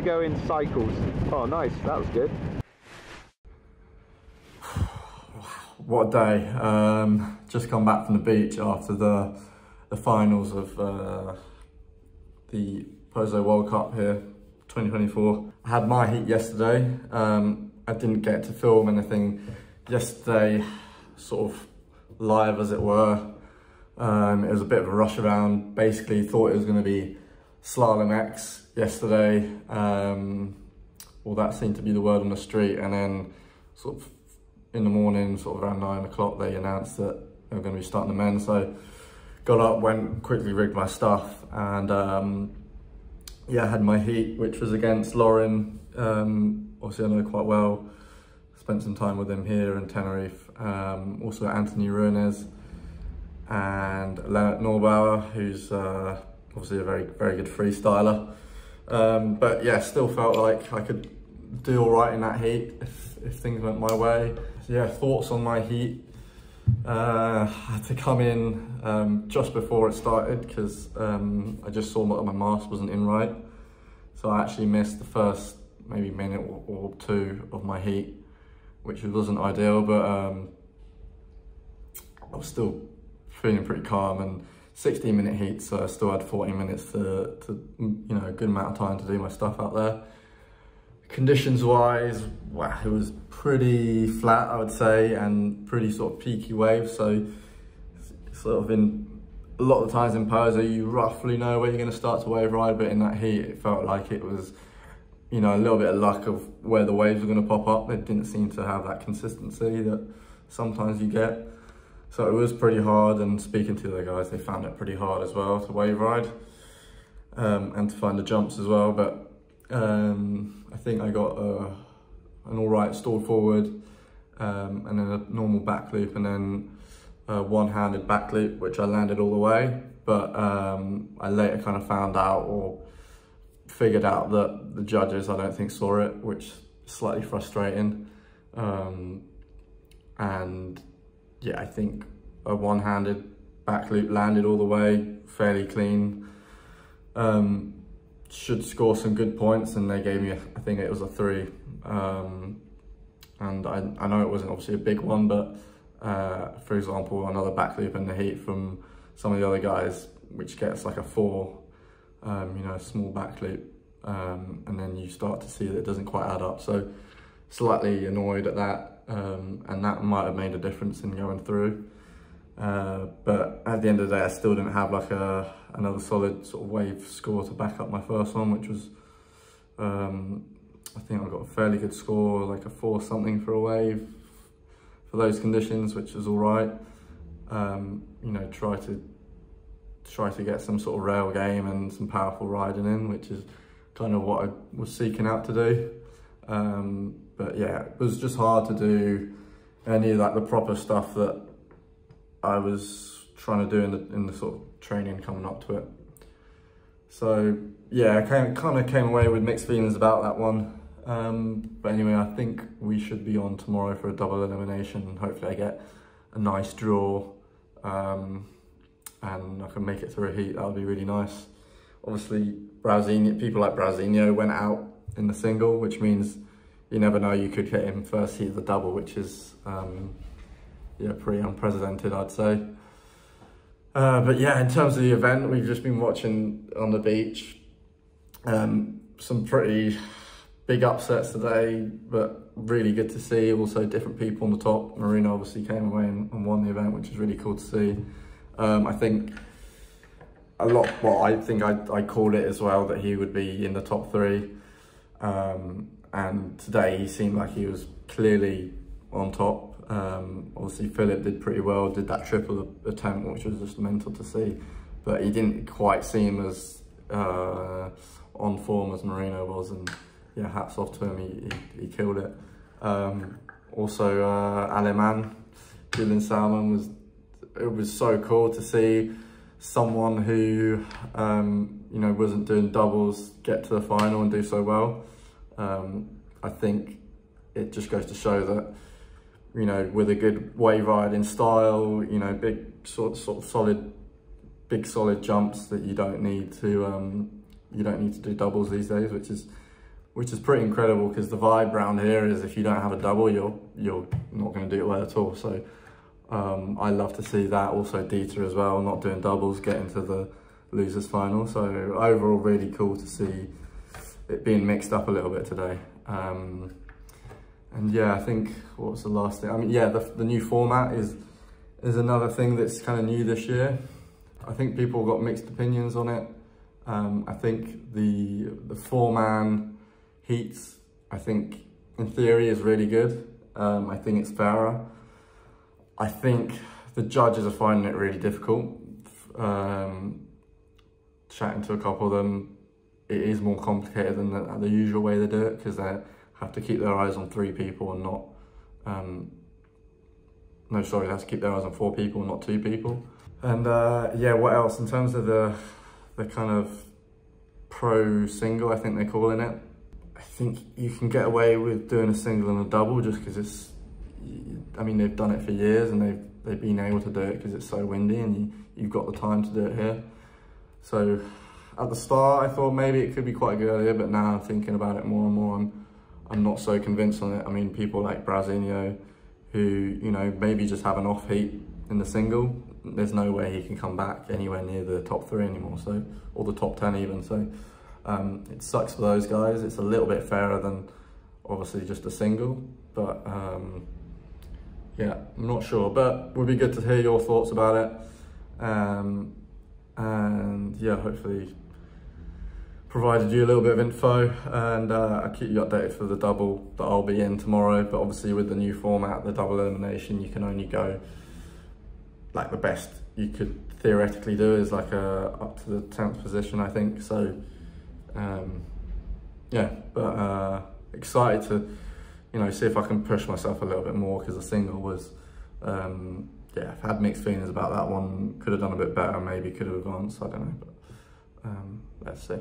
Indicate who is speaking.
Speaker 1: to go in cycles. Oh, nice. That was good.
Speaker 2: What a day. Um, just come back from the beach after the, the finals of uh, the Pozo World Cup here, 2024. I had my heat yesterday. Um, I didn't get to film anything yesterday, sort of live as it were. Um, it was a bit of a rush around. Basically thought it was going to be Slalom X yesterday. Um, well, that seemed to be the word on the street. And then sort of in the morning, sort of around nine o'clock, they announced that they were going to be starting the men. So got up, went quickly rigged my stuff and um, yeah, had my heat, which was against Lauren. Um, obviously I know quite well. Spent some time with him here in Tenerife. Um, also Anthony Ruines and Leonard Norbauer, who's uh, obviously a very, very good freestyler. Um, but yeah, still felt like I could do all right in that heat if, if things went my way. So yeah, thoughts on my heat. Uh, had to come in um, just before it started because um, I just saw that my mask wasn't in right. So I actually missed the first maybe minute or, or two of my heat, which wasn't ideal, but um, I was still feeling pretty calm and 16 minute heat, so I still had 40 minutes to, to you know, a good amount of time to do my stuff out there. Conditions wise, wow, it was pretty flat, I would say, and pretty sort of peaky waves. So sort of in a lot of times in Pozo, you roughly know where you're going to start to wave ride, but in that heat, it felt like it was, you know, a little bit of luck of where the waves were going to pop up. They didn't seem to have that consistency that sometimes you get. So it was pretty hard and speaking to the guys, they found it pretty hard as well to wave ride um, and to find the jumps as well. But um, I think I got uh, an all right stall forward um, and then a normal back loop and then a one-handed back loop, which I landed all the way. But um, I later kind of found out or figured out that the judges, I don't think saw it, which is slightly frustrating. Um, and yeah, I think a one-handed back loop landed all the way, fairly clean. Um, should score some good points and they gave me, I think it was a three. Um, and I, I know it wasn't obviously a big one, but uh, for example, another back loop in the heat from some of the other guys, which gets like a four, um, you know, a small back loop. Um, and then you start to see that it doesn't quite add up. So slightly annoyed at that. Um, and that might have made a difference in going through. Uh, but at the end of the day, I still didn't have like a another solid sort of wave score to back up my first one, which was, um, I think I got a fairly good score, like a four something for a wave for those conditions, which was all right. Um, you know, try to try to get some sort of rail game and some powerful riding in, which is kind of what I was seeking out to do. Um, but yeah, it was just hard to do any of like the proper stuff that I was trying to do in the, in the sort of training coming up to it. So yeah, I kind of, kind of came away with mixed feelings about that one. Um, but anyway, I think we should be on tomorrow for a double elimination. Hopefully I get a nice draw um, and I can make it through a heat. That would be really nice. Obviously, Brawzinho, people like Brawzinho went out in the single, which means you never know, you could hit him first of the double, which is um, yeah, pretty unprecedented, I'd say. Uh, but yeah, in terms of the event, we've just been watching on the beach. Um, some pretty big upsets today, but really good to see. Also, different people on the top. Marino obviously came away and, and won the event, which is really cool to see. Um, I think a lot, well, I think I, I called it as well that he would be in the top three. Um, and today he seemed like he was clearly on top. Um, obviously Philip did pretty well, did that triple attempt, which was just mental to see, but he didn't quite seem as uh, on form as Marino was, and yeah, hats off to him, he, he, he killed it. Um, also, uh, Aleman, Julian Salmon was, it was so cool to see someone who, um, you know, wasn't doing doubles get to the final and do so well. Um, I think it just goes to show that you know, with a good wave riding style, you know, big sort sort of solid, big solid jumps that you don't need to um, you don't need to do doubles these days, which is which is pretty incredible because the vibe around here is if you don't have a double, you're you're not going to do it well at all. So um, I love to see that. Also Dieter as well, not doing doubles, getting to the losers final. So overall, really cool to see it being mixed up a little bit today. Um, and yeah, I think what was the last thing? I mean, yeah, the, the new format is is another thing that's kind of new this year. I think people got mixed opinions on it. Um, I think the the four man heats, I think in theory is really good. Um, I think it's fairer. I think the judges are finding it really difficult. Um, chatting to a couple of them, it is more complicated than the, the usual way they do it because they have to keep their eyes on three people and not, um, no, sorry, they have to keep their eyes on four people, not two people. And uh, yeah, what else? In terms of the, the kind of pro single, I think they're calling it. I think you can get away with doing a single and a double just because it's, I mean, they've done it for years and they've, they've been able to do it because it's so windy and you, you've got the time to do it here. So at the start, I thought maybe it could be quite a good idea, but now I'm thinking about it more and more, I'm, I'm not so convinced on it. I mean, people like Brawzinho, who, you know, maybe just have an off heat in the single, there's no way he can come back anywhere near the top three anymore, so, or the top 10 even, so um, it sucks for those guys. It's a little bit fairer than obviously just a single, but um, yeah, I'm not sure, but would be good to hear your thoughts about it. Um, and yeah, hopefully provided you a little bit of info and uh, I'll keep you updated for the double that I'll be in tomorrow. But obviously with the new format, the double elimination, you can only go like the best you could theoretically do is like a up to the 10th position, I think. So um, yeah, but uh, excited to, you know, see if I can push myself a little bit more because the single was, um, yeah, I've had mixed feelings about that one. Could have done a bit better, maybe could have advanced, I don't know, but um, let's see.